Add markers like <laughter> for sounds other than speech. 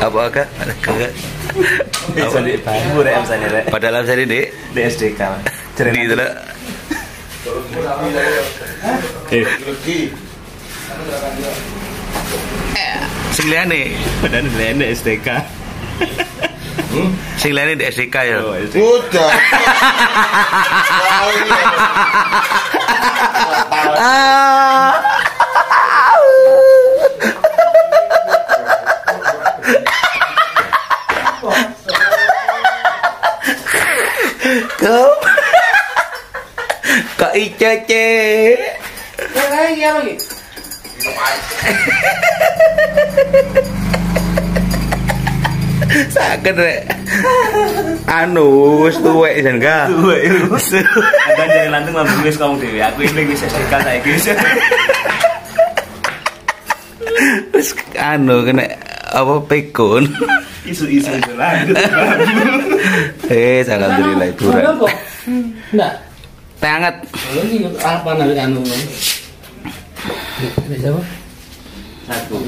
Apa agak? Kagak. Bisa di bambu rek misalnya rek. Padahal saya di Di SDK. di itu lah. Eh, Sing liyane, padahal di SDK. sing liyane di SDK ya. Oh. Udah. <laughs> Kau Kak Icece Sakit rek Anu wis tuwek jan ka Tuwek. Ada jadi lantung lambung wis kamu dewe. Aku ini wis SDK saiki. Wis anu kena apa pekon Isu-isu itu lanjut. Eh alhamdulillah Kenapa? Enggak. Teh hangat Ini apa namanya anu? Ini siapa? Satu.